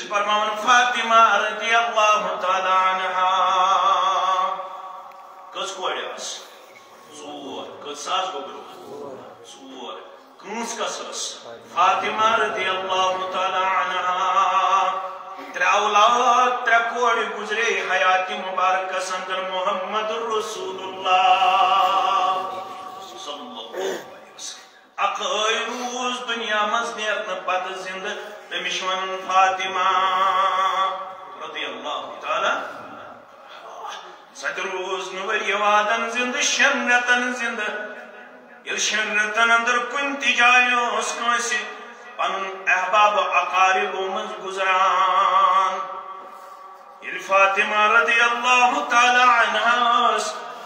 فرمان فاطمہ رضی اللہ تعالی عنہ کس کوڑ اس ژور کس ساس گوگرو ژور کونس کس اس فاطمہ رضی اللہ تعالی عنہ ترے اولاد ترے کوڑ گزرے حیات مبارک سندر محمد رسول اللہ. وسلم روز دنیا مز نیرن پت زند تمش ون فاطمہ رضی اللہ تعالی ست روز نور یوادن زند شن رتن زند یل شن رتن اندر کن تی جائے اس کنسی۔ پنن احباب اقارب مز گزران۔ یل فاطمہ رضی اللہ تعالی عنہ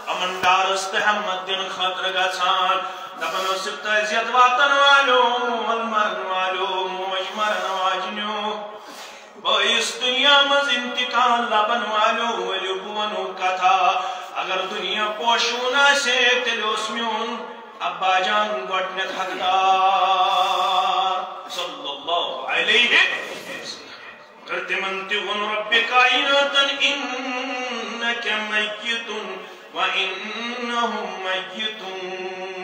امن دارست حمد دن خطر گچان دپن سب تعزیت واتن والو المرن والو مجمرن واجنو باعث دنیا مز انتقال لبن والو ولی بونو کتا اگر دنیا پوشونا سے تلوس میون ابا جان گوڑنت حقدار صلی اللہ علیہ کرتے منتی رب کائناتا انکا میتن وانہم میتون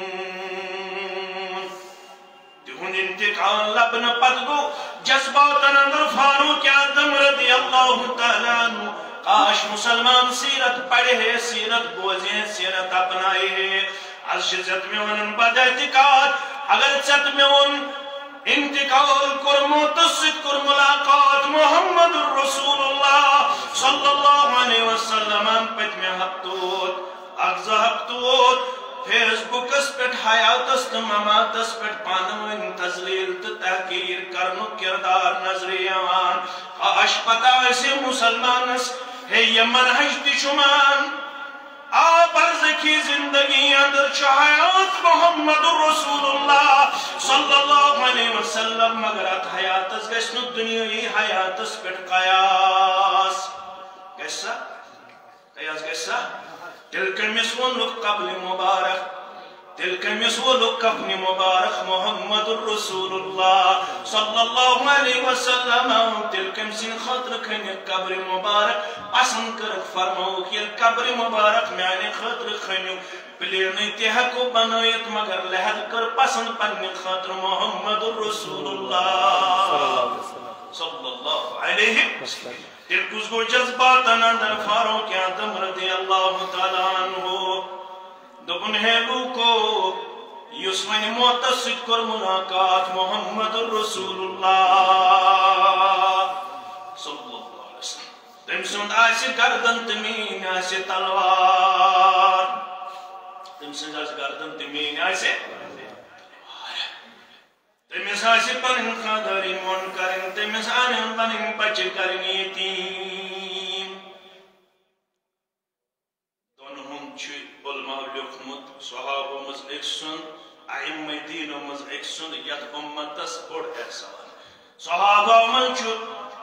تہن انتقال لبن پت گو جذبات اندر فاروق اعظم رضی اللہ تعالیٰ عنہ۔ کاش مسلمان سیرت پڑھے ہے سیرت بوزے سیرت اپنائے ہے از شزت میں ونن بد اعتقاد، اگر چت میں ون انتقال کرمو تسد کر ملاقات محمد الرسول اللہ صلی اللہ علیہ وسلم پت میں ہفتوت اگزا ہفتوت فیس بکس پٹ حیاتس تو مماتس پٹ پانوین تزلیل تو تحقیر کرنو کردار نظر یوان خواش پتا ایسے مسلمانس ہے یہ منحج دی شمان آپ ارزکی زندگی اندر حیات محمد رسول اللہ صلی اللہ علیہ وسلم، مگر ات حیاتس گشنو دنیای حیاتس پٹ قیاس۔ کیسا قیاس گیسا تلك مسون قبل مبارك تلك مسون كفن مبارك محمد رسول الله صلى الله عليه وسلم تلك مسين خطر كن قبر مبارك پسند کرک فرمو کہ قبر مبارک میانے خطر خنیو پلیر تحقو بنایت مگر لحد کر پسند پنی خطر محمد رسول اللہ صلی اللہ علیہ وسلم. تل کس گو جذبات اندر فاروق اعظم رضی اللہ تعالیٰ عنہ۔ دبن ہے لوکو یس ونی کر ملاقات محمد رسول اللہ۔ صلی اللہ علیہ وسلم۔ تم سند آسی گردن تمین آسی تلوار۔ تم سند آسی گردن تمین آسی تمس آسی پنن خانداری مون کرن تمس آنن پنن بچ کرن یتیم دونہم چھ علماء لیکھمت صحابہ مز ایک سن ائمہ دین مز ایک سن یت امتس بڑ احسان صحابہ من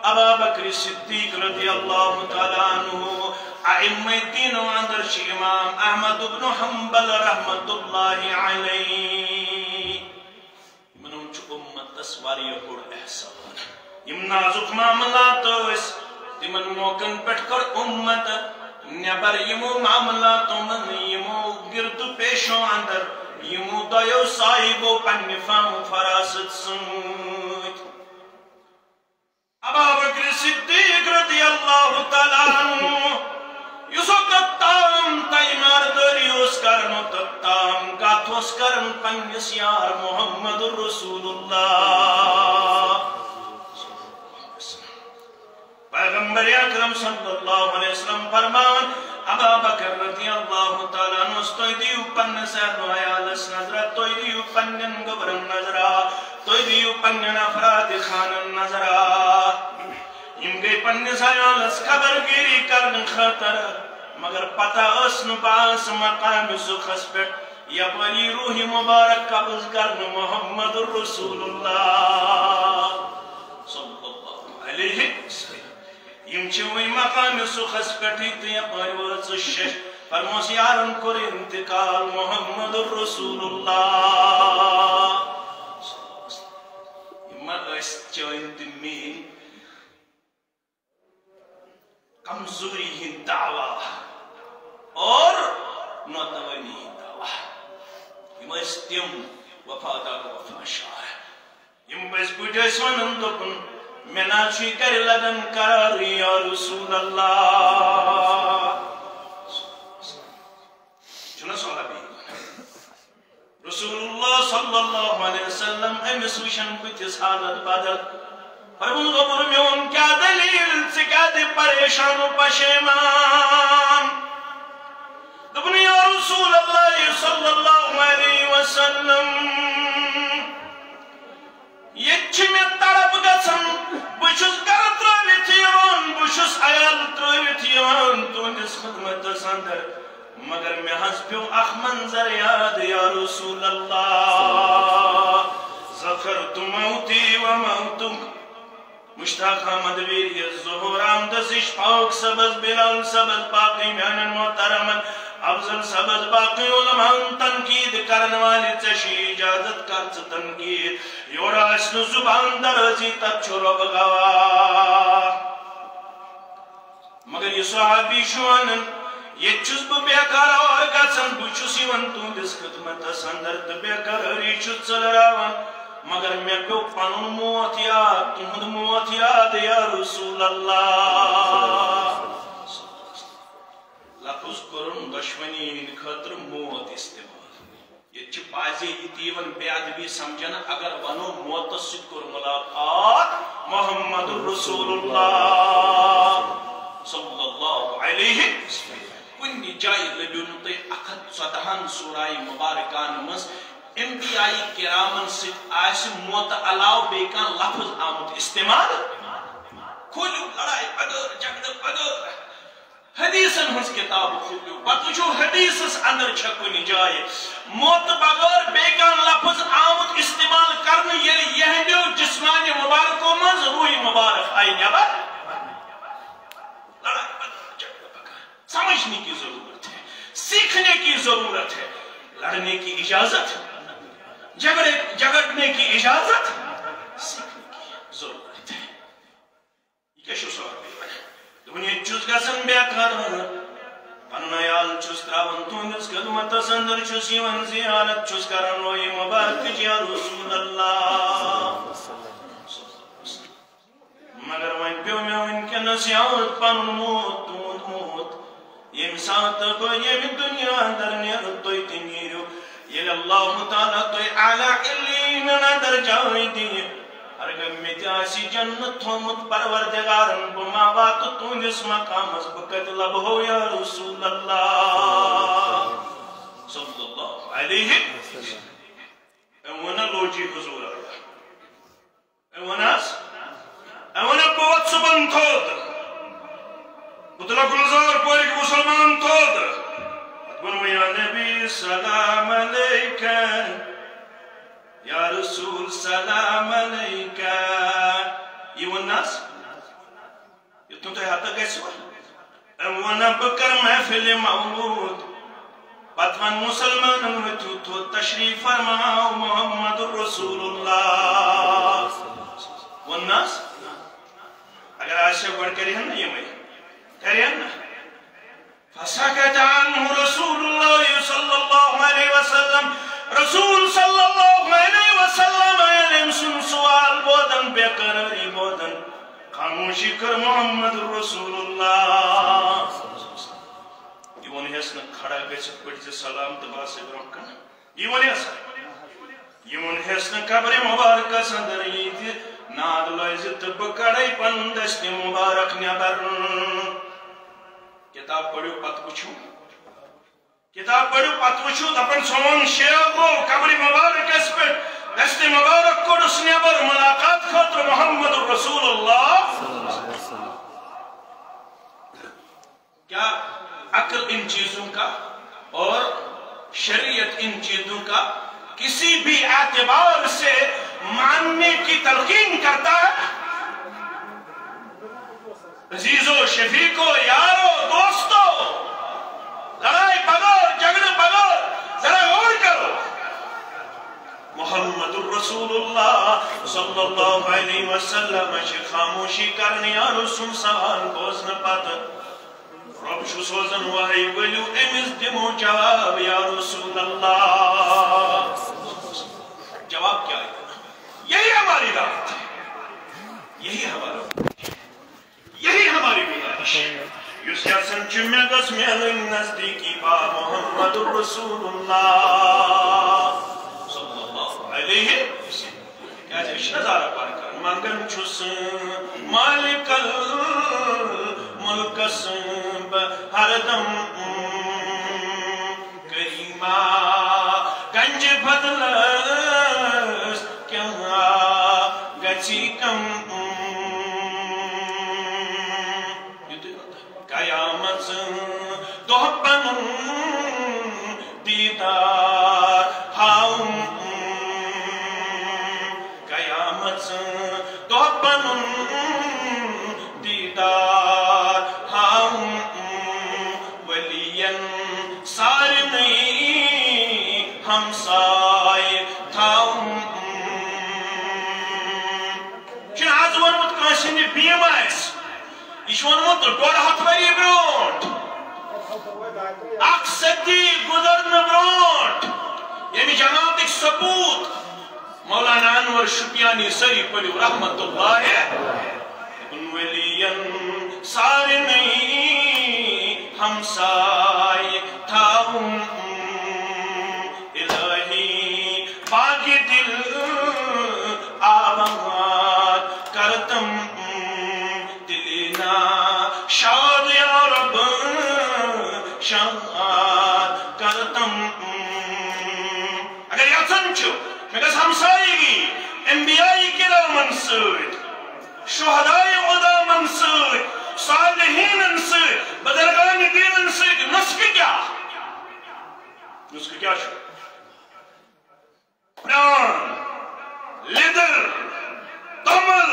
ابا بکر صدیق رضی اللہ تعالی عنہ ائمہ دین اندر چھ امام احمد بن حنبل رحمت اللہ علیہ چھ امتس واریہ بڑ احسان۔ یم نازک معاملات اس تمن موقعن پٹھ کر امت۔ نبر یمو معاملاتو من یمو گرد پیشو اندر۔ یمو دیو صاحبو پنی فام فراست سنت ابا بکر صدیق رضی اللہ تعالیٰ عنہ۔ یسو تتام تیمار دریوس کرنو تتام گاتوس کرن پنیس یار محمد رسول اللہ پیغمبر اکرم صلی اللہ علیہ وسلم فرمان ابا بکر رضی اللہ تعالیٰ نوس توی دیو پن سید و نظرہ توی دیو پنن گبرن نظرہ توی دیو پنن افراد خانن نظرہ یم گئی پن عیالس خبر گیری کرن خطر، مگر پتہ اسن باس مقام سخس پٹ یا بلی روح مبارک قبض کرن محمد رسول اللہ۔ صلی اللہ علیہ وسلم یم چوی مقام سخس پٹی تو یا شش۔ فرموس یارن کر انتقال محمد رسول اللہ۔ یم اس چوین تمین کمزوری ہند دعوی اور نوتوانی ہند دعوی۔ یم اس تم وفادار وفاشار یم بس پٹ اس ونن دپن مے کر لگن قرار یا رسول اللہ۔ چھنا صحابی رسول اللہ صلی اللہ علیہ وسلم امس وشن کتس حالت بدل فرمون غبر میون کیا دلیل سے کیا دے پریشان و پشیمان۔ دبن یا رسول اللہ صلی اللہ علیہ وسلم یہ میں تڑپ گسن بچس گر ترویت یوان بچس عیال ترویت یوان تو اس خدمت سندر، مگر میں ہنس پیو اخ منظر یاد یا رسول اللہ۔ زفرت موتی و موتک مشتاق حمد ویر یہ ظہور آمدسش پاک سبز بلال سبز باقی میانن محترمن افضل سبز باقی علماء تنقید کرن والی چشی اجازت کرچ تنقید؟ یورا اسن زبان درزی تب چھو بگوا مگر یہ صحابی شوانن یہ چس بہ بیکار اور گژھن بہ چھس یوان تہندس خدمتس اندر تو بیقراری چھس ژلراوان مگر مے پیو پنن موت یاد تہند موت یاد یا رسول اللہ۔ لفظ کرن دشمنی ہند خاطر موت استعمال۔ یہ چھ بازی یہ بے ادبی سمجھنا اگر ونو موت سۭتۍ کوٚر ملاقات محمد رسول اللہ۔ صلی اللہ علیہ وسلم۔ کن جائے لبیو نتے اکھت صدہن سورائی مبارکان مز انبیاء کرامن سے آئیس موت علاو بیکان لفظ آمد استعمال کھولیو لڑائی اگر جگڑ اگر حدیثن ہنس کتاب کھولیو بتوچو حدیثس اندر چھکنی جائے۔ موت بغیر بیکان لفظ آمد استعمال کرنے یلی یہنیو جسمانی مبارکو مز روحی مبارک آئی نیبر لڑائی سمجھنے کی ضرورت ہے، سیکھنے کی ضرورت ہے، لڑنے کی اجازت جگڑے جگڑنے کی اجازت؟ سیکھنے کی ضرورت ہے یہ کیا شو سوار بھی دنیا چوز گسن بیکار پنیال چوز تراون تونس خدمت سندر چوز یون زیارت چوز کرن روی مبارک جی رسول اللہ۔ مگر وین پیو میں وین کے نسیات پن موت موت موت۔ یم سات کو یم دنیا اندر نیر توی تنیرو یل اللہ تعالی توی اعلی علین ندر جائی دی ہرگم میں تیاسی جنت تھومت پروردگارن بما وات تونس مقام از بکت لب ہو یا رسول اللہ۔ صلی اللہ علیہ اونا لوجی حضور آیا۔ اونا اونا قوت سبن تھوت مطلق الزار پوری مسلمان تود اتبن یا نبی سلام علیکہ یا رسول سلام علیکہ یہ وہ ناس یہ تم تو حتی گیسوا اموانا بکر محفل مولود پتوان مسلمان امتو تو تشریف فرماؤ محمد رسول اللہ والناس اگر آج آشے گوڑ کری ہم نہیں میں کرين فسكت عنه رسول الله صلى الله عليه وسلم. رسول صلى الله عليه وسلم علم سن سوال بودن بقراري بودن خاموشی کر محمد رسول اللہ یہ ہسن کھڑا گھت پڑھ سلام تو باسے برہ کن یہ ہسا یہ ہسن قبر مبارکس اندر یہ ناد لائز تو بہ کڑے پن دست مبارک نبر. کتاب پڑھو پت وچھو کتاب پڑھو پت وچھو دپن سون شیع گو قبر مبارک اس پر دست مبارک کو اس نیبر ملاقات خاطر محمد رسول اللہ کیا عقل ان چیزوں کا اور شریعت ان چیزوں کا کسی بھی اعتبار سے ماننے کی تلقین کرتا ہے عزیزو شفیقو یارو دوستو لڑائی بغور جگڑ بغور ذرا غور کرو محمد رسول اللہ صلی اللہ علیہ وسلم خاموشی کرنی سن سوال بوزن پتہ رب شو سوزن وحی ولیو امس دمو جواب یا رسول اللہ جواب کیا ہے؟ یہی ہماری دعوت ہے. یہی ہمارا یہی ہماری گزارش یس یسن چھ مے گس میلن نزدیکی با محمد رسول اللہ صلی اللہ علیہ وسلم کیا جائے نظارہ پار کر منگن چھس مالک الملک سنب ہر دم کریما یہ ونمت ڈوڑ ہتھ وری برونٹ اک صدی گزرن برونٹ یعنی جماعت ایک ثبوت مولانا انور شپیانی سری پڑیو رحمت اللہ ان ولین سارے نہیں ہم سارے چھو مے گژھِ ہمسایگی انبیائی کرامن سۭتۍ شہدائے غدامن سۭتۍ صالحینن سۭتۍ بدرگان دیٖنن سۭتۍ نسخہٕ کیٛاہ نسخہٕ کیٛاہ چھُ پرٛان لیدر توٚمُل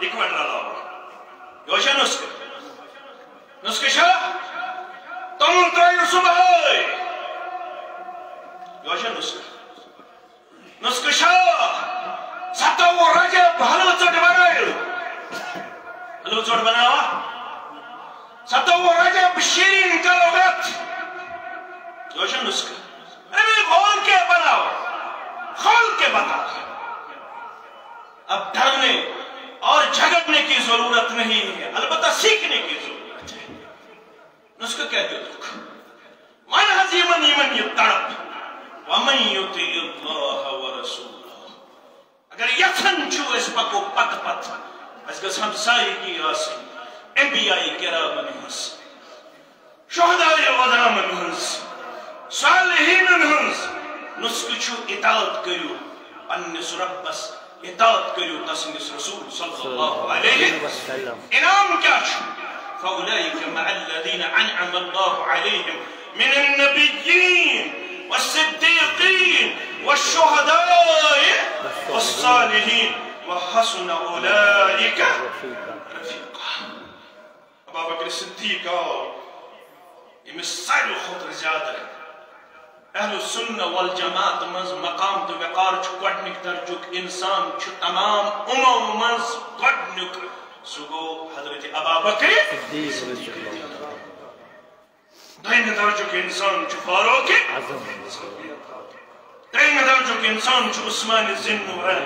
اِکوٹ رلاوُن یہِ چھا نسخہٕ نسخہٕ چھا توٚمُل ترٛٲیِو صُبحٲے یہِ چھا نسخہٕ نسخہٕ چھا ستووُہ رجب حلوٕ ژٔٹ بنٲیِو حلوٕ ژٔٹ بناوا ستووُہ رجب شیرین کرو کے بناؤ کے اب ڈرنے اور جھگڑنے کی ضرورت نہیں ہے البتہ سیکھنے کی ضرورت ہے نسخہ کہہ دو دکھ من حزیمن ایمن یہ تڑپ ومن یطیع اللہ ورسولہ اگر یتھن چھو اس پکو پت پت اس گس ہمسائی کی آسی انبیاء کرامن ہنس شہداء ودامن ہنس صالحینن ہنس نسخہ چھو اطاعت کریو پنس ربس اطاعت کریو تسنس رسول صلی اللہ علیہ وسلم. انعام کیا چھو؟ فأولئك مع الذين أنعم الله عليهم من النبيين والصديقين والشهداء والصالحين وحسن أولئك رفيقا. أبا بكر الصديق ساري خطر زيادة اہل السنہ والجماعت منز مقام تو وقار چھ گۄڈنیُک درجُک انسان چھ تمام امو منز گۄڈنیُک سُہ حضرت أبا بکر دوين درجه کې انسان چې فاروق دریم درجه کې انسان چې عثمان زن الله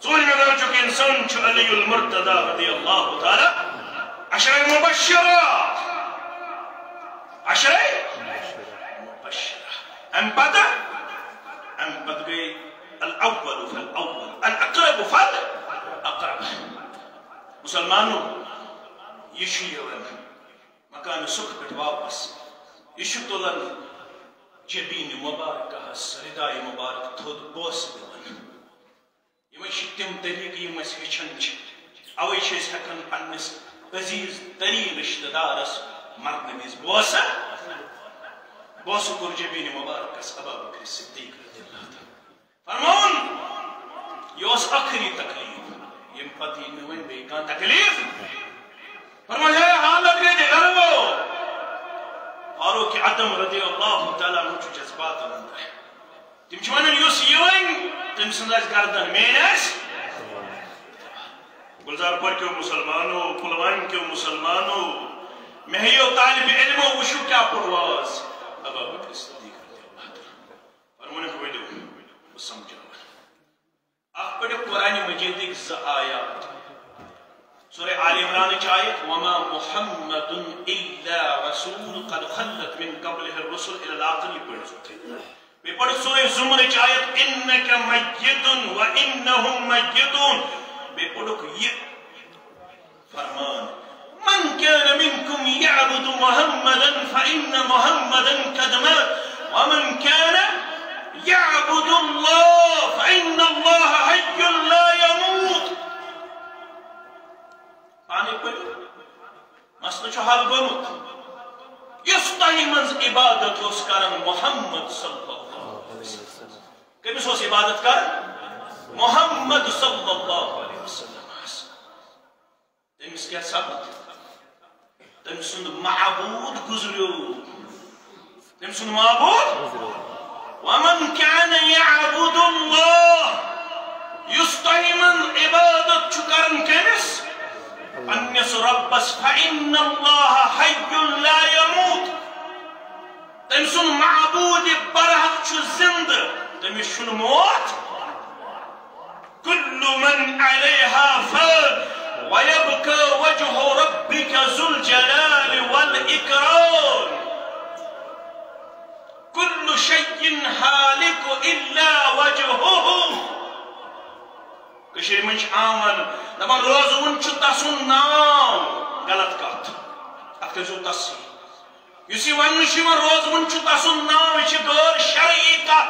څلورم درجه کې انسان چې علي المرتضى رضی الله تعالی عشره مبشره عشره مبشره ام بدا ام بدقي الأول فالاول الاقرب فالاقرب مسلمانو يشيرون مکان سُکھ پٮ۪ٹھ واپس یہ چھُ تُلان جبیٖن مُبارکہس ردایہِ مُبارک تھوٚد بوسہٕ دِوان یِمے چھِ تِم طریٖقہٕ یِم أسۍ ہیٚچھان چھِ اَوَے دارس مرنہٕ وِزِ بوسہٕ بوسو کور جبین مبارکس ابا بکر صدیق رضی اللہ فرمون یہ اس اخری تکلیف یم پتی میں ون بے تکلیف فرمایا ہے حالت گئے دے گرو فاروق عدم رضی اللہ تعالی عنہ چھ جذبات اندر ہے۔ تم چھ ونن یوس یوین تم سندس گردن مین اس گلزار پر کیوں مسلمانوں، پلوان کیوں مسلمانوں، مہیو طالب علم وشو کیا پرواز۔ ابا بکر صدیق رضی اللہ تعالیٰ فرمونے کو ویڈیو۔ سمجھا۔ اخ پڑھو قرآن مجید ایک ز سورہ آل عمران چاہیت وما محمد الا رسول قد خلت من قبله الرسل إلى الآخر یہ پڑھ سکتے میں پڑھ سورہ زمر چاہیت انکا میدن و انہم میدون میں پڑھو یہ فرمان. من كان منكم يعبد محمدا فإن محمدا قد مات. ومن كان يعبد الله فإن الله حي لا پانی پڑھو۔ مسئلہ چھو حل گومت یس تہی منز عبادت اس کرن محمد صلی اللہ علیہ وسلم۔ کمیس اس عبادت کر محمد صلی اللہ علیہ وسلم۔ تمس کیا سبت تم سند معبود گزریو۔ تم سند معبود؟ ومن كان يعبد الله يستهمن عبادت چکرن ربس فإن الله حي لا يموت. تم سن معبود برحق چو زند تم شن موت؟ كل من عليها فان ويبقى وجه ربك ذو الجلال والإكرام. كل شيء هالك إلا وجهه. کشیر من آمن دپان روزون تسن ناو غلط کت ات کرو تصحیح اس ون روزون تسن ناو یہ غیر شرعی کت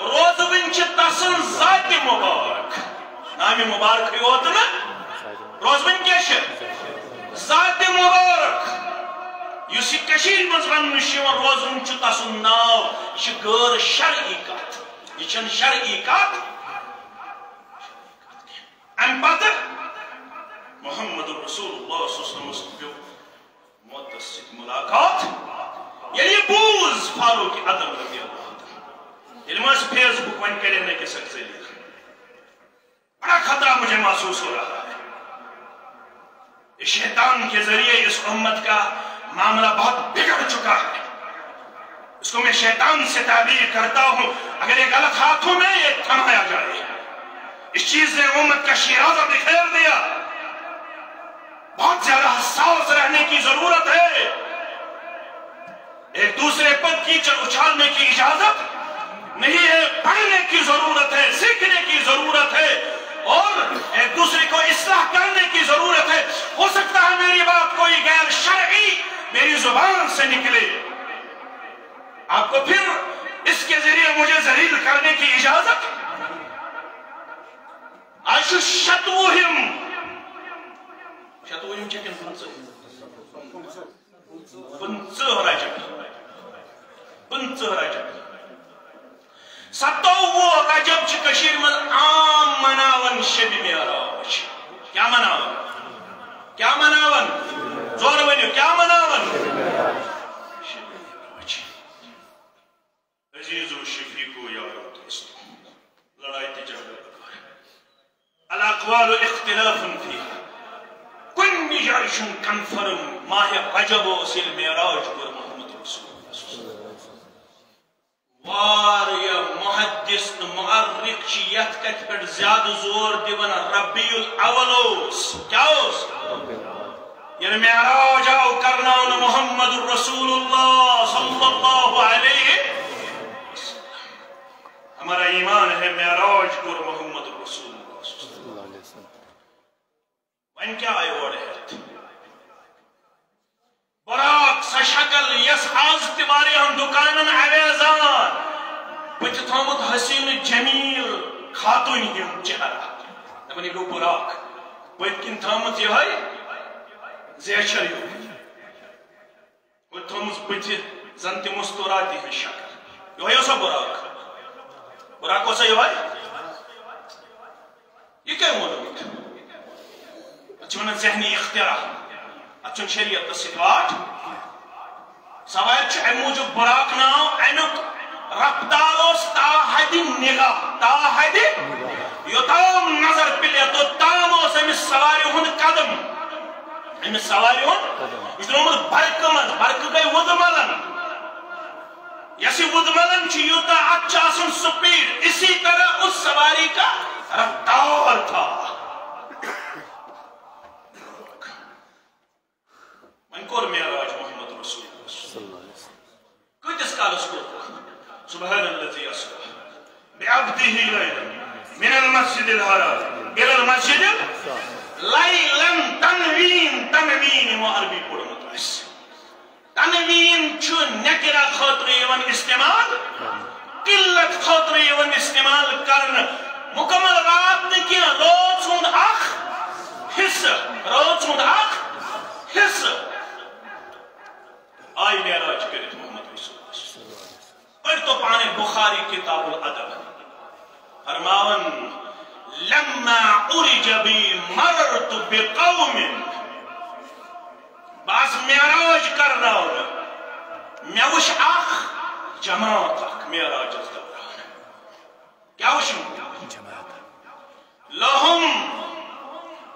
روزون تسن ذات مبارک. نام مبارک یوت نا روزون کیا ذات مبارک. اس کشیر مز ون روزون تسن ناو یہ غیر شرعی کت یہ شرعی کت ام پتہ محمد رسول اللہ صلی اللہ علیہ وسلم پیو موتس سک ملاقات یعنی بوز فاروق عدم رضی اللہ عنہ علم اس فیس بک ون کرے نہ کہ سکتے بڑا خطرہ مجھے محسوس ہو رہا ہے اس شیطان کے ذریعے اس امت کا معاملہ بہت بگڑ چکا ہے اس کو میں شیطان سے تعبیر کرتا ہوں اگر یہ غلط ہاتھوں میں یہ تھمایا جائے اس چیز نے امت کا شیرازہ بکھیر دیا بہت زیادہ حساس رہنے کی ضرورت ہے ایک دوسرے پر کیچڑ اچھالنے کی اجازت نہیں ہے پڑھنے کی ضرورت ہے سیکھنے کی ضرورت ہے اور ایک دوسرے کو اصلاح کرنے کی ضرورت ہے ہو سکتا ہے میری بات کوئی غیر شرعی میری زبان سے نکلے آپ کو پھر اس کے ذریعے مجھے ذلیل کرنے کی اجازت Aşu şatuhim. Şatuhim çekin fıntı. Fıntı hıracak. Fıntı hıracak. ستوو رجب چھ کشیر من عام مناون شب میراج کیا مناون کیا مناون زور ونیو کیا مناون شب میراج عزیز و شفیق و یار دوست لڑائی تجارت الاقوال اختلاف فيها. كن جايش كنفرم ما هي رجب وسيل المعراج قول محمد رسول الله واريا محدث مؤرخ شيات كتبر زياد زور ديوان ربي الاولوس كاوس يعني معراج او كرناون محمد رسول الله صلى الله عليه ہمارا ایمان ہے معراج گر محمد رسول ون کیا آئی اور ہے براک سا شکل یس آز تیواری ہم دکانن عویزان بچ تھامت حسین جمیل خاتون ہم چہرہ دبنی گو براک بچ کن تھامت یہ ہے زیچر یو بچ تھامت بچ زنتی مستوراتی ہے شکل یہ ہے اسا براک براک اسا یہ ہے یہ کیا مولوی اتشون ذہنی اختراع اتشون شریعت ستواٹ سوائر چھ ایم موجود براک ناو اینک رفتار اس تا حد نگاہ تا حد یوتام نظر پلے تو تام اس امس سواری ہند قدم. امس سواری ہند اس نومت برک من، برک گئی ودملن. یسی ودملن چی یوتا اچھا سن سپیڈ اسی طرح اس سواری کا رفتار تھا. من کور میراج محمد رسول اللہ صلی اللہ علیہ وسلم۔ کتس کالس کور سبحان الذي أسرى بعبده ليلا من المسجد الحرام إلى المسجد ليلا تنوين تنوين وعربي پورا متوس تنوين چو نكرا خاطر يوان استعمال، قلت خاطر يوان استعمال کرن۔ مکمل رات نکیا روز ہند اخ، حصہ روز ہند اخ، حصہ۔ آئی میراج کرت محمد رسول پڑھ تو پانے بخاری کتاب العدب فرماون لما ارج بی مررت بقوم۔ باز معراج کر رہا ہوں۔ میں وش اخ جماعت اخ معراج از دوران کیا وش لهم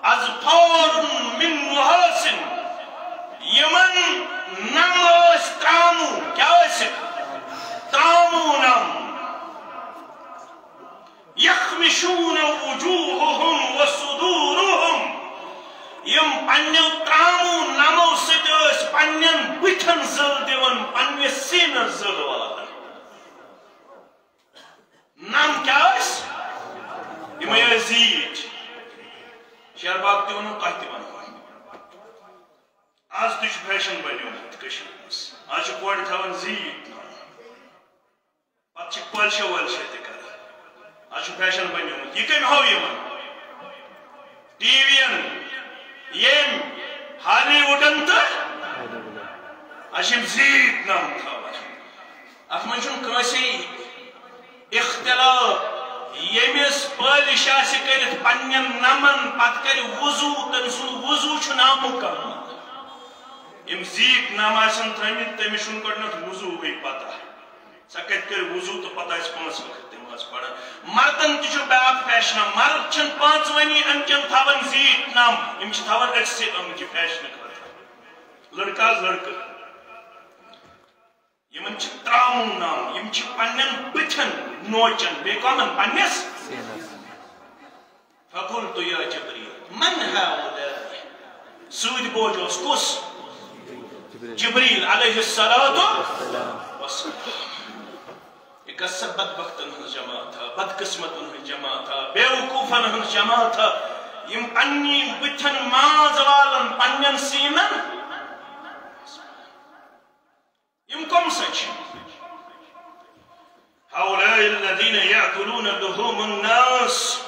اذفار من محاسن۔ یمن نماز ترامو کیا وش ترامونم يخمشون وجوههم وصدورهم يم پنیو ترامو نمو ستوس پنین بچن زل دیون پنی سین زل والن نام کیا اس یم یزید شہر باغ تہ ونو تہ تہ ونو آز تہ فیشن بنیومت کشیر مس آج کور تھاون زید پتہ پلشہ ولشہ تہ کر۔ آج فیشن بنیومت یہ کم ہو یمن ٹی وی وین یم ہالی ووڈن تہ اشم زید نام تھاون۔ ات من چھن کٲنٛسے اختلاف ییٚمِس پٲلِش آسہِ کٔرِتھ پننٮ۪ن نمن پتہٕ کرِ وضوٗ تٔمۍ سُنٛد وضوٗ چھُ نامُکمل یِم زیٖٹھ نم آسن تھٲمٕتۍ تٔمِس چھُنہٕ گۄڈنٮ۪تھ وضوٗہٕے پتہ سۄ کتہِ کرِ وضوٗ تہٕ پتہٕ آسہِ پانٛژھ وقت نماز پران مردن تہِ چھُ بیٛاکھ فیشنا مرد چھِنہٕ پانٛژوٕنی اَمچٮ۪ن تھاوان زیٖٹھ نم یِم چھِ تھاوان أکسٕے أمچہِ فیشنہٕ خٲطرٕ لڑکہٕ حظ لڑکہٕ یمن چھ ترامون نام یم چھ پنن بتن نوچن بے کمن پنس فقلت یا جبریل من هؤلاء سود بوجوس کس جبريل عليه الصلاة والسلام. ایک اس بد بختن ہن جماع تھا بد قسمتن ہن جماع تھا بے وقوفن ہن جماع تھا یم انی بچن ماز والن پنن سینن یم کم سچ هؤلاء الذين يعتلون لحوم الناس.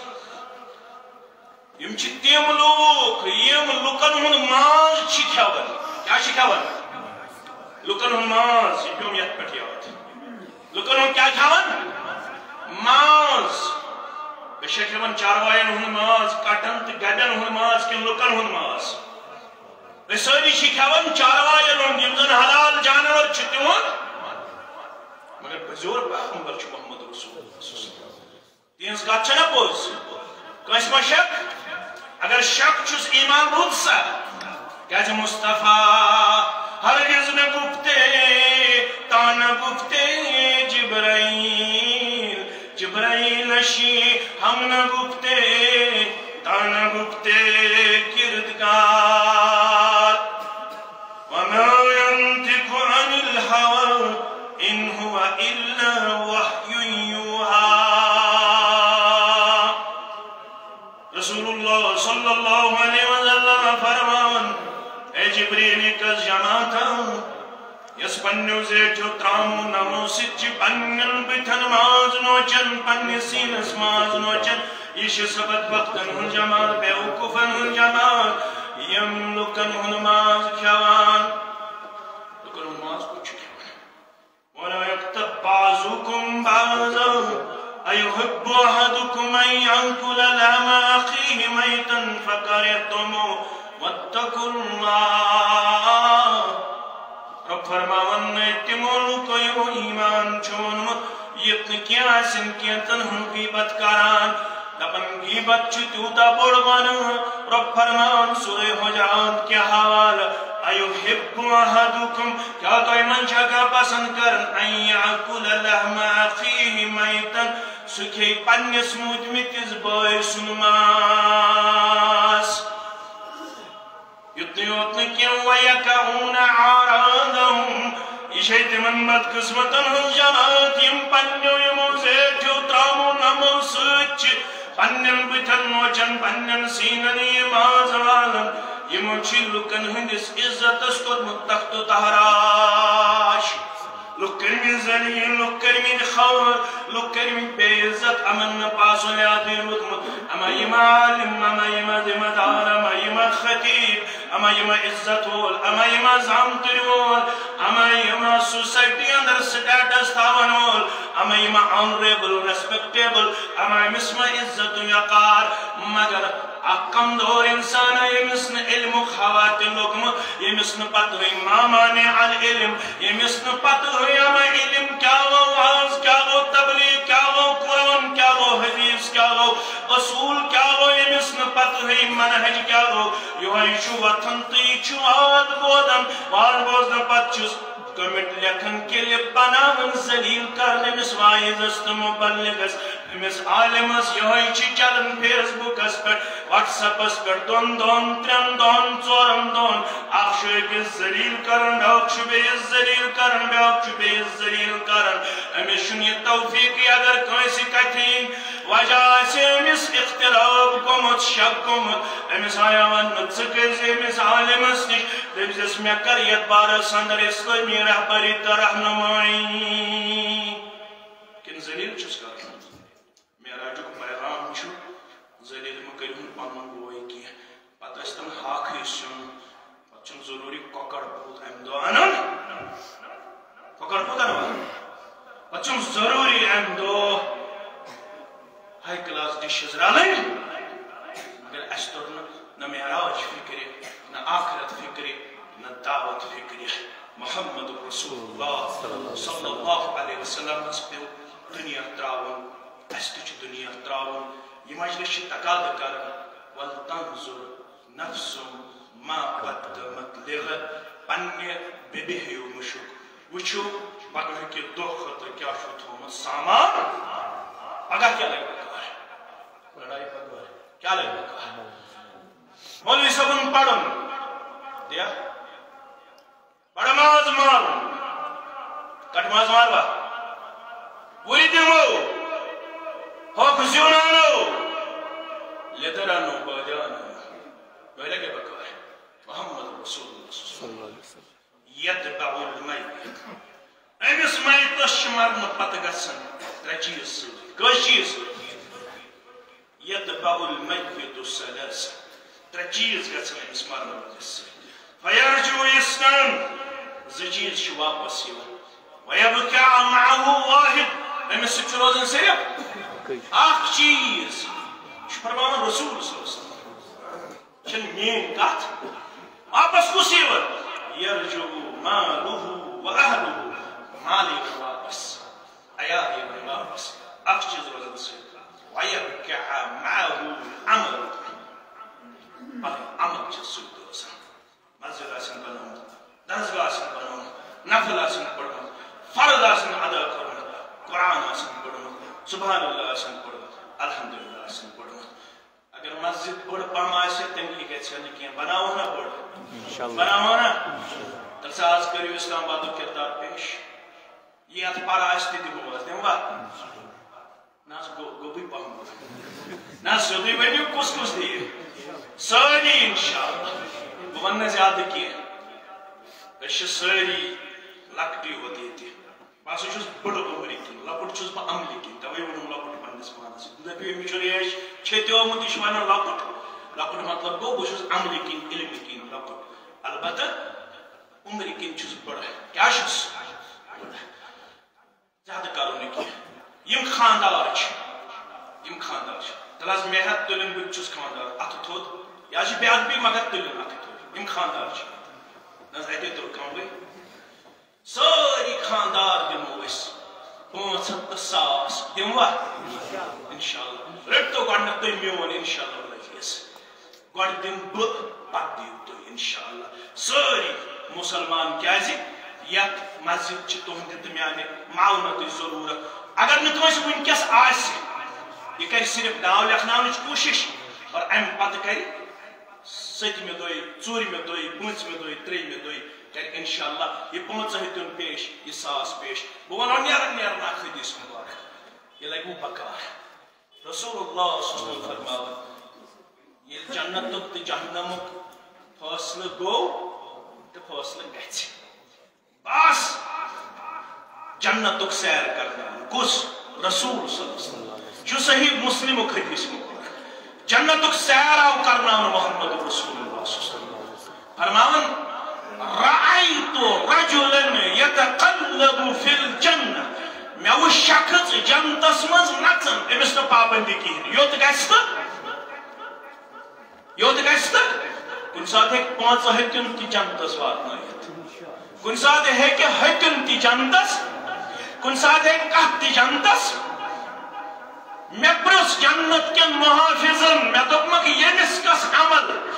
يم تيم لوك يم لوكن هن ماز چھ کھاون کیا چھ کھاون لوکن ہن ماز یہ پیوم یت پٹھ یاد لوکن ہن کیا کھاون ماز بشک ہن چاروائن ہن ماز کٹن تہ گڈن ہن ماز کن لوکن ہن ماز ساری کھان چاروائن ہند یم زن حلال جانور تہد مگر بزور پیغمبر محمد رسول۔ تہذ کت نا پوز۔ کنس ما شک؟ اگر شک چھس ایمان رود سا کیازِ مصطفیٰ ہرگز نہ گفتے جبرائیل جبرائیل نشی ہم نہ گفتے تا نہ گفتے کردگار۔ وما ينطق عن الهوى إن هو إلا وحي يوحى۔ رسول الله صلى الله عليه وسلم فرمان اے جبریل کس پنیو زیٹو ترامو نمو سچ پنن بتن ماز نوچن پنی سینس ماز نوچن یہ سبت وقتن ہن جماعت بیوکفن ہن جماعت یم لکن ہن ماز کھوان لکن ہن ماز کچھ کھوان ولا یکتب بعضکم بعضا ایحب احدکم ان ینکل لہم اخیه میتا فکرتمو واتقوا اللہ رب فرماون تمو لکو ایمان چونمت کیا آسن کیتن ہن غیبت کران دپن غیبت چھ تیوتا بڑ ون رب فرمان سورہ حجرات کیا حوال ایو حب احدکم کیا تو من جگہ پسند کرن این یعکل لحم اخیہ میتن سکھے پنس مودمتس بٲے سُنٛد ماس تِمن بدقٕسمتن ہٕنٛز جماعت یِم پنٛنیو یِمو زیٹھیو ترٛامو نمو سۭتۍ چھِ پنٛنٮ۪ن بٕتھٮ۪ن نوچن پنٛنٮ۪ن سیٖنن یہِ ماز والن. یِمو چھِ لُکن ہٕنٛدِس عزتس کوٚرمُت تختو تہراش لُکھ کٔرمٕتۍ زلیٖل لُکھ کٔرمٕتۍ خور. لُکھ کٔرمٕتۍ بے عزت امن نہٕ پاسُن یادٕے اما یِم عالِم اما یِم ذِمہٕ دار اما یِم خطیٖب اما یِم عزت وول اما یِم زامتٕرۍ وول اما یِم سوسایٹی اندر سٹیٹس تھاون وول اما یِم آنریبل ریسپیکٹیبل اما أمِس ما عزت وقار مگر اکھ کمزور انسان یمس نہ علم خوات لوگمت یمس نہ پتہ ہوئی مامان عن علم یمس نہ پتہ ہوئی اما علم. کیا وہ واز کیا وہ تبلیغ، کیا وہ قرآن، کیا وہ حدیث، کیا وہ اصول کیا وہ یمس نہ پتہ ہوئی منہج کیا وہ یہ چھو وطن تی چھو آد بودن وار بوزن پت چھس کمٹ لکھن کے لیے بناون زلیل کرنے مس وائز است مبلغ امس عالمس یہ چلان فیس بکس پہ واٹس ایپس پہ دون دون ترین دون ژورن دون۔ اخ أکس ذلیل کرن بیاکھ بیس ذلیل کرن بیاکھ بیس ذلیل کرن۔ امس یہ اگر کٲنٛسہِ کتھِ وجہ آسہِ أمِس اختلاف گوٚمُت شک گوٚمُت أمِس آیا وننہٕ ژٕ کٔرزِ أمِس عالمس نِش دٔپۍ زِس کر یتھ بارس اندر اسلٲمی رہبری تہٕ رہنمٲیی کِنہٕ ذلیل چھُس کران معراجُک پیغام ذلیل مہٕ کٔرۍہُن پنُن بوے کینٛہہ پتہٕ ٲسۍ تِم ہاکھٕے سیُن پتہٕ چھُنہٕ ضروٗری کۄکر پوٗت امہِ دۄہ ہائی کلاس مگر اسہِ توٚر نہ معراج فکرِ نہ آخرت فکرِ نہ دعوت فکرِ محمد رسول اللہ صلی اللہ علیہ وسلم پیو دنیا تراون اس تہ دنیا تراون. یہ مجلس تقاضہ کران ولتنظر نفس ما قدمت لغد پنہ بیبی ہیو مشک. وچھو پگہ کہ دو خطر کیا چھو تھومت سامان. پگہ کیا لگے پگہ کیا لگے بکار مولوی صاحبن پڑھن دیا پڑھ ماز مارن کٹ ماز ماروا وری دمو حق زیونانو لدرانو بادیانو ویلے کے بکار محمد رسول اللہ صلی اللہ علیہ وسلم یتبع المیت امس میتس مرن پتہ گسن ترے چیز سۭتۍ کٔژ چیز یتبع المیت سلاسل ترے چیز گژھن امس مرن وٲلِس سۭتۍ فیرجو اسلام زٕ چیز چھِ واپس یِوان ویبکع معه واحد. امس سۭتۍ چھُ روزان صرف اخ چیز فرمان رسول صلی اللہ علیہ وسلم؟ چھن مین کت واپس کس یور یرجو مالوہ و اہلوہ مالی واپس عیال یور واپس اخ چیز روزن سے ویرکع معه عمل بلے عمل چھ سوت روزن مسجد آسن بناون درسگاہ آسن بناون نفل آسن پڑھن فرض آسن ادا کرن قرآن آسن پڑھن سبحان اللہ آسان پڑھت الحمدللہ آسان پڑھت اگر مسجد بڑ پم آسے تم کی گژھِ نہٕ کینٛہہ بناوو نا بڑ بناوو نا تیٚلہِ سا آز کٔرِو اسلام آبادُک کِردار پیش. یہِ اتھ پَر آسہِ تہِ دِمو حظ دِموا نہ حظ گوٚبٕے پَہم نہ سیوٚدُے ؤنِو کُس کُس دِیہِ سٲری اِنشاءاللہ بہٕ وَنہٕ نہٕ زیادٕ کینٛہہ أسۍ چھِ سٲری لۄکٹی یوت ییٚتہِ بہٕ ہسا چھُس بٔڑ عمرِ کِنۍ لۄکُٹ چھُس بہٕ عملہِ کِنۍ تَوَے ووٚنُم لۄکُٹ پنٛنِس پانَس دَپیو أمِس چھُ ریش چھیٚتیومُت یہِ چھُ وَنان لۄکُٹ لۄکُٹ مطلب گوٚو بہٕ چھُس عملہِ کِنۍ علمہِ کِنۍ لۄکُٹ البتہ بٔڑ کیٛاہ چھُس زیادٕ کَرو نہٕ کینٛہہ یِم خانٛدار چھِ یِم خانٛدار چھِ تیٚلہِ حظ مےٚ ہٮ۪تھ تُلٕنۍ مگر تُلٕنۍ اَتھٕ تھوٚد یِم خانٛدار چھِ نہ حظ اَتے تُل کَمرٕے سٲری خانٛدار دِمو أسۍ پانچ ہتھ تو ساس دموا انشاءاللہ رٹو گۄڈنیٚتھ تُہۍ میون انشاءاللہ لگیس گۄڈٕ دِم بہٕ پتہٕ دِیِو تُہۍ انشاءاللہ سٲری مُسلمان کیازِ یتھ مسجد چھِ تُہنٛدِ تہٕ میانہِ معاونتٕچ ضروٗرت اگر نہٕ کٲنٛسہِ وٕنکٮ۪س آسہِ یہ کر صرف ناو لکھناونٕچ کوٗشِش اور امہِ پتہٕ کرِ سٔتمہِ دۄہہِ ژوٗرمہِ دۄہہِ پٲنٛژمہِ دۄہہِ ترٛیٚیمہِ دۄہہِ کرِ انشاءاللہ یہ پانٛژھ ہتیُن پیش، یہ ساس پیش۔ بہٕ ونو نیرن نیرن اکھ حدیث مبارک۔ یہ لگہِ بکار۔ رسول اللہ صلی اللہ علیہ وسلم فرماوان یہ جنتُک تہٕ جہنمُک فٲصلہٕ گوٚو تہٕ فٲصلہٕ گژھِ بس! جنتُک سیر کرناوان کُس رسول صلی اللہ علیہ وسلم جو صحیح مسلم حدیث مبارک جنتُک سیر آو کرناونہٕ محمد رسول اللہ صلی اللہ علیہ وسلم۔ فرماوان رأيت رجلا يتقلب في الجنة مےٚ وٕچھ شخص جنتس منٛز نژان أمِس نہٕ پابندی کِہیٖنۍ یوٚت گژھِ تہٕ یوٚت گژھِ تہٕ کُنہِ ساتہٕ ہیٚکہِ پانٛژھ ہتیُن تہِ جنتس واتنٲیِتھ کُنہِ ساتہٕ ہیٚکہِ ہتیُن تہِ جنتس؟ کُنہِ ساتہٕ ہیٚکہِ کانٛہہ جنتس مےٚ پرٛژھ جنت کٮ۪ن محافظن مےٚ دوٚپمکھ ییٚمِس کس عمل۔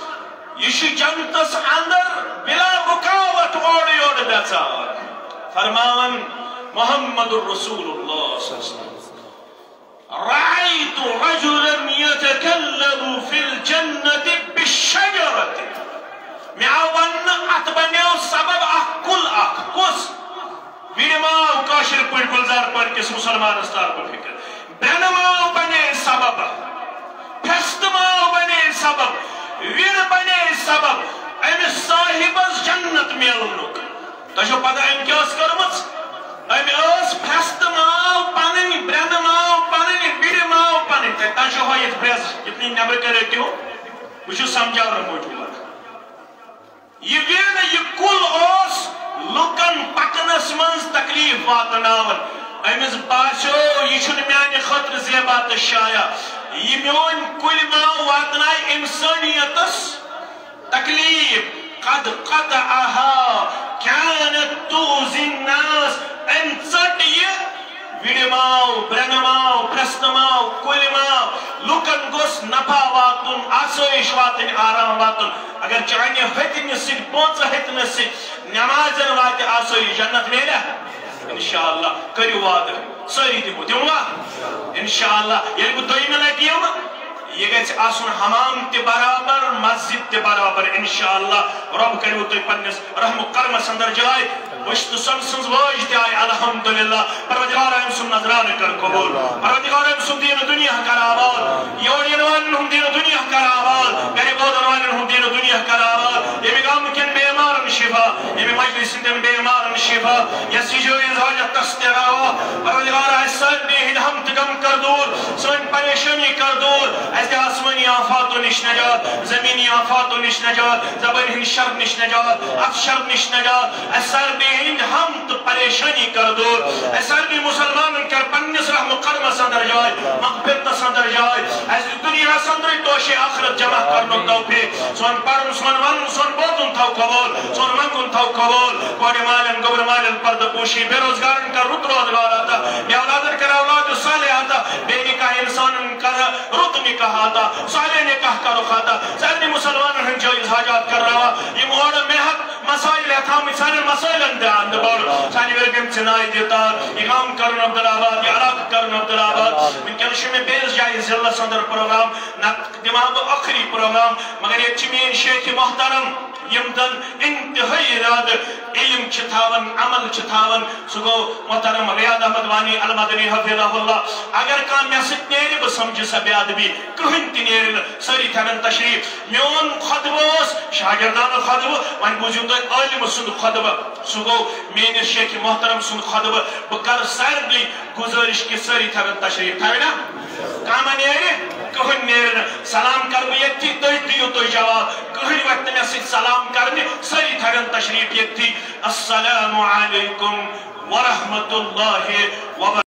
یہ جنتس اندر بلا رکاوٹ اور یور گژھان فرماون، محمد الرسول اللہ صلی اللہ علیہ وسلم۔ رأيت رجلا يتكلم في الجنة بالشجرة۔ ميعوان اتبنيو سبب بينما كاشر پٲٹھۍ گُلزار پٲٹھۍ کِس مسلمانس تار فکر؟ برنما بنے سبب فستما بنے سبب، ویر بنے سبب امس صاحبس جنت میلنک تہ پتہ ام کیا اس کرمت؟ ام اس فست ماو پنن برن پنن ویر ماو پنن تہ چھو ہیت پریس اتنی نبر کرے کیوں؟ وچھو سمجھاور موجود۔ یہ ویر یہ کل اس لکن پکنس منز تکلیف واتناون امس باسو یہ چھن میانہ خطر زیبا تو شایا۔ یہ میون کل ما واتنائے انسانیتس تکلیف۔ قد قطعها كانت توزي الناس ان ژٹ یہ وِڑِ ماو برٛنہٕ ماو پرٛستہٕ ماو کُلہِ ماو لُکن گوٚژھ نفع واتُن آسٲیِش واتٕنۍ آرام واتُن اگر چانہِ ہتنہِ سۭتۍ پانٛژٕ ہتنہٕ سۭتۍ نٮ۪مازن واتہِ آسٲیِش جنت میلیا انشاءاللہ کٔرِو وعدٕ سٲری دِمو دِموا انشاءاللہ ییٚلہِ بہٕ دوٚیمہِ لٹہِ یِمہٕ یہ گژھِ آسُن حمام تہِ برابر مسجد تہِ برابر انشاءاللہ رب کٔرِو تُہۍ پننِس رحم کرمس اندر جاے وشت سن سنز واج تہِ آے الحمدللہ. پروردگار أمۍ سُنٛد نظرانہٕ کر قبول. پروردگار أمۍ سُنٛد دیٖنہٕ دُنیا کر آباد. یور یِنہٕ والٮ۪ن ہُنٛد دیٖنہٕ دُنیا کر آباد. گرِ بودن والٮ۪ن ہُنٛد دیٖنہٕ دُنیا کر آباد. ییٚمہِ گامہٕ کٮ۪ن بیمارن شفا ییٚمہِ مجلس ہٕنٛدٮ۪ن بیمارن شفا۔ یس یہِ جٲیز حاجت تس تہِ روا پروردگار اَسہِ سارنٕے ہٕنٛدۍ ہم تہٕ غم کر دوٗر سٲنۍ پریشٲنی کر دوٗر۔ اَسہِ دِ آسمٲنی آفاتو نِش نجات، زمینی آفاتو نِش نجات زبٲنۍ ہٕنٛدۍ شر نِش نجات اتھ شر نِش نجات۔ اَسہِ سارنٕے ہٕنٛدۍ ہم پریشانی کر دور۔ اَسہِ سارنٕے مُسلمانن کر پننِس رحم کرمس اندر جاے مغفرتس اندر جاے اَسہِ دُنیاہس اندرٕے توشے آخرت جمع کرنُک توفیق۔ سون پرُن سون ونُن سون بوزُن تھاو قبول۔ سون منگُن تھاو قبول کورِ مالٮ۪ن گوبرٕ مالٮ۪ن پردٕ پوشی بے روزگارن کر رُت روزگار عطا بے اولادن کر اولاد صالح عطا بے نکاح انسانن کر رُت نکاح عطا صالح نکاح کرو خاطا سارنٕے مُسلمانن ہٕنٛدۍ جٲیز حاجات کر روا یِم اورٕ محنت مسائل اتھامٕتۍ سانٮ۪ن مسائلن تہِ اند بڑ سانہِ ورگن ژِناے دِتار یہِ گام کرُن عبدالآباد یہِ علاقہٕ کرُن عبدالآباد وٕنکٮ۪نس چھُ مےٚ بیٚیِس جایہِ ضلعس اندر پروگرام نتہٕ دِمہٕ ہا پروگرام. مگر ییٚتہِ چھِ میٲنۍ شیخِ محترم یم زن انتہائی ارادہ، علم چھ تھاون عمل چھ تھاون سہ گو محترم ریاض احمد وانی، المدنی حفظہ اللہ۔ اگر کان مے سۭتۍ نیرِ بہٕ سمجھِ سۄ بے ادبی کٕہٕنۍ تہِ نیرِ نہٕ سٲری تشریف۔ میون خطبہٕ اوس شاگردانہٕ خطبہٕ وۄنۍ بوٗزِو تُہۍ عٲلِم سُنٛد خطبہٕ سُہ گوٚو شیخ محترم سُنٛد خطبہٕ بہٕ کرٕ سارنٕے گُزٲرِش کہِ سٲری تھاون تشریف تھاونا کانٛہہ ما کہن نیرن سلام کرٕ بہٕ ییٚتھی تُہۍ دِیِو تُہۍ جواب۔ کہن وقت میں سی سلام کرنہِ سٲری تھاون تشریف یتی السلام علیکم ورحمت اللہ وبرکاتہ۔